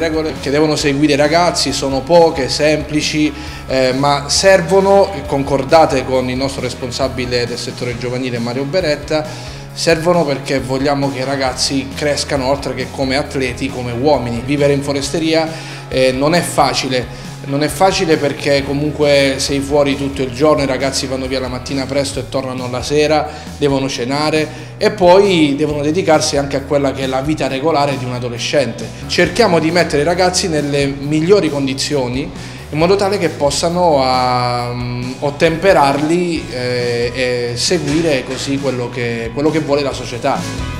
regole che devono seguire i ragazzi sono poche, semplici, eh, ma servono, concordate con il nostro responsabile del settore giovanile Mario Beretta, servono perché vogliamo che i ragazzi crescano oltre che come atleti, come uomini. Vivere in foresteria eh, non è facile, non è facile perché comunque sei fuori tutto il giorno, i ragazzi vanno via la mattina presto e tornano la sera, devono cenare e poi devono dedicarsi anche a quella che è la vita regolare di un adolescente. Cerchiamo di mettere i ragazzi nelle migliori condizioni in modo tale che possano um, ottemperarli eh, e seguire così quello che, quello che vuole la società.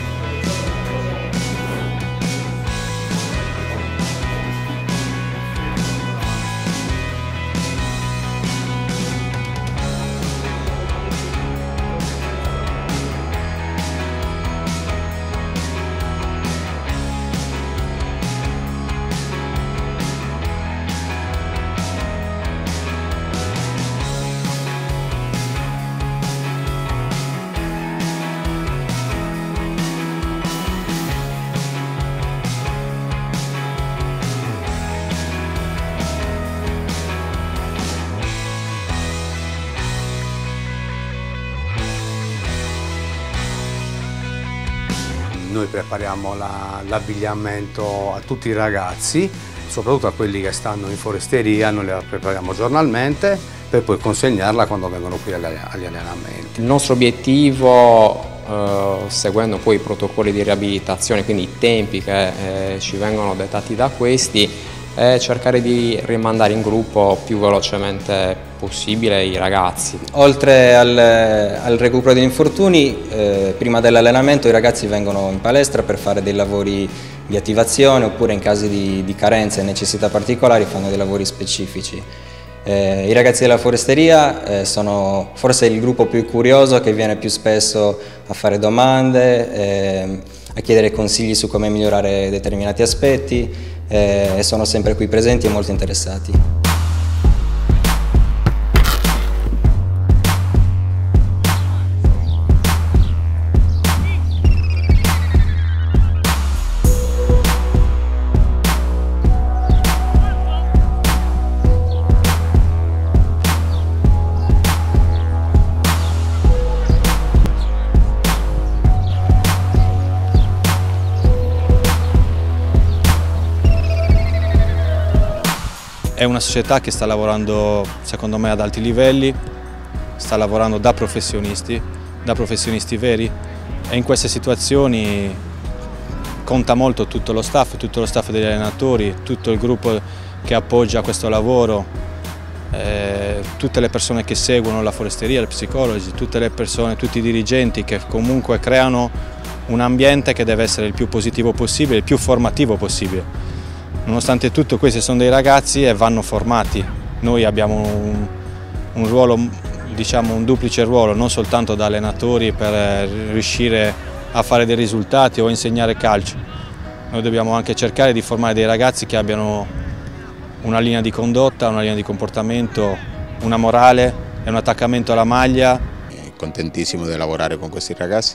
Noi prepariamo l'abbigliamento a tutti i ragazzi, soprattutto a quelli che stanno in foresteria, noi la prepariamo giornalmente per poi consegnarla quando vengono qui agli, allenamenti. Il nostro obiettivo, eh, seguendo poi i protocolli di riabilitazione, quindi i tempi che eh, ci vengono dettati da questi, è cercare di rimandare in gruppo più velocemente possibile i ragazzi. Oltre al, al recupero degli infortuni, eh, prima dell'allenamento i ragazzi vengono in palestra per fare dei lavori di attivazione oppure in caso di, di carenze e necessità particolari fanno dei lavori specifici. Eh, I ragazzi della foresteria eh, sono forse il gruppo più curioso che viene più spesso a fare domande, eh, a chiedere consigli su come migliorare determinati aspetti e sono sempre qui presenti e molto interessati. È una società che sta lavorando secondo me ad alti livelli, sta lavorando da professionisti, da professionisti veri e in queste situazioni conta molto tutto lo staff, tutto lo staff degli allenatori, tutto il gruppo che appoggia questo lavoro, eh, tutte le persone che seguono la foresteria, i psicologi, tutte le persone, tutti i dirigenti che comunque creano un ambiente che deve essere il più positivo possibile, il più formativo possibile. Nonostante tutto questi sono dei ragazzi e vanno formati. Noi abbiamo un, un ruolo, diciamo un duplice ruolo, non soltanto da allenatori per riuscire a fare dei risultati o insegnare calcio. Noi dobbiamo anche cercare di formare dei ragazzi che abbiano una linea di condotta, una linea di comportamento, una morale e un attaccamento alla maglia. Contentissimo di lavorare con questi ragazzi,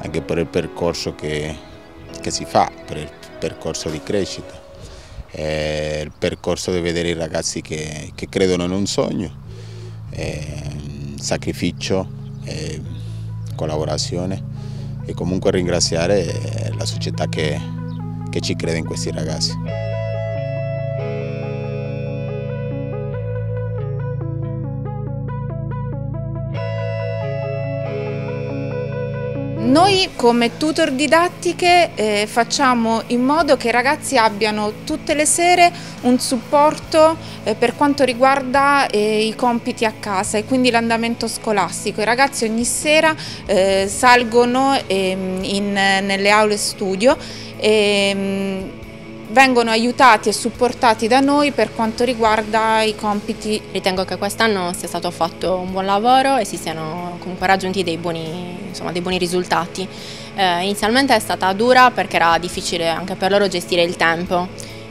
anche per il percorso che, che si fa, per il percorso di crescita eh, il percorso di vedere i ragazzi che, che credono in un sogno, eh, sacrificio, eh, collaborazione e comunque ringraziare la società che, che ci crede in questi ragazzi. Noi come tutor didattiche eh, facciamo in modo che i ragazzi abbiano tutte le sere un supporto eh, per quanto riguarda eh, i compiti a casa e quindi l'andamento scolastico. I ragazzi ogni sera eh, salgono ehm, in, nelle aule studio e, ehm, vengono aiutati e supportati da noi per quanto riguarda i compiti. Ritengo che quest'anno sia stato fatto un buon lavoro e si siano comunque raggiunti dei buoni, insomma, dei buoni risultati. Eh, inizialmente è stata dura perché era difficile anche per loro gestire il tempo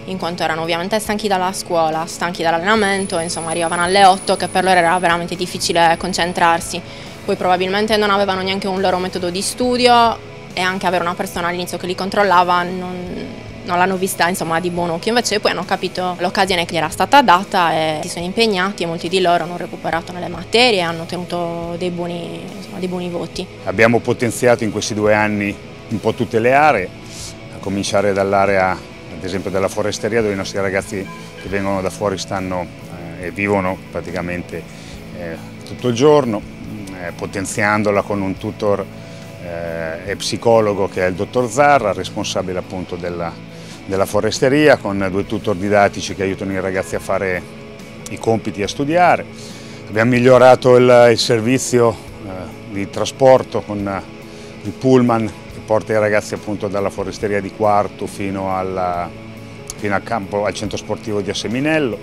in quanto erano ovviamente stanchi dalla scuola, stanchi dall'allenamento, insomma arrivavano alle 8 che per loro era veramente difficile concentrarsi. Poi probabilmente non avevano neanche un loro metodo di studio e anche avere una persona all'inizio che li controllava non, non l'hanno vista insomma, di buon occhio, invece poi hanno capito l'occasione che gli era stata data e si sono impegnati e molti di loro hanno recuperato nelle materie e hanno ottenuto dei buoni, insomma, dei buoni voti. Abbiamo potenziato in questi due anni un po' tutte le aree, a cominciare dall'area ad esempio della foresteria dove i nostri ragazzi che vengono da fuori stanno eh, e vivono praticamente eh, tutto il giorno, eh, potenziandola con un tutor eh, e psicologo che è il dottor Zarra, responsabile appunto della, della foresteria, con due tutor didattici che aiutano i ragazzi a fare i compiti e a studiare. Abbiamo migliorato il, il servizio eh, di trasporto con eh, il pullman che porta i ragazzi appunto dalla foresteria di Quarto fino, alla, fino al, campo, al centro sportivo di Asseminello.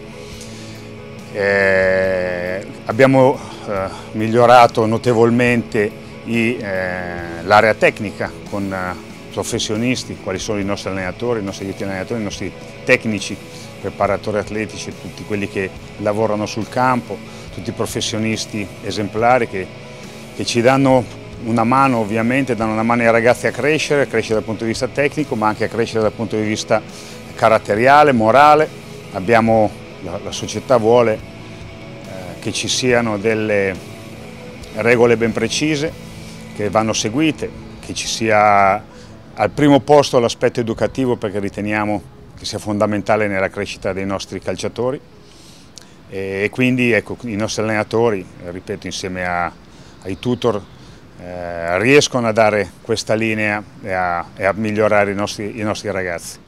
Eh, abbiamo eh, migliorato notevolmente eh, l'area tecnica con eh, professionisti, quali sono i nostri allenatori, i nostri aiuti allenatori, i nostri tecnici, preparatori atletici, tutti quelli che lavorano sul campo, tutti i professionisti esemplari che, che ci danno una mano ovviamente, danno una mano ai ragazzi a crescere, a crescere dal punto di vista tecnico ma anche a crescere dal punto di vista caratteriale, morale. Abbiamo, la, la società vuole eh, che ci siano delle regole ben precise che vanno seguite, che ci sia al primo posto l'aspetto educativo perché riteniamo che sia fondamentale nella crescita dei nostri calciatori e quindi ecco, i nostri allenatori, ripeto, insieme a, ai tutor eh, riescono a dare questa linea e a, e a migliorare i nostri, i nostri ragazzi.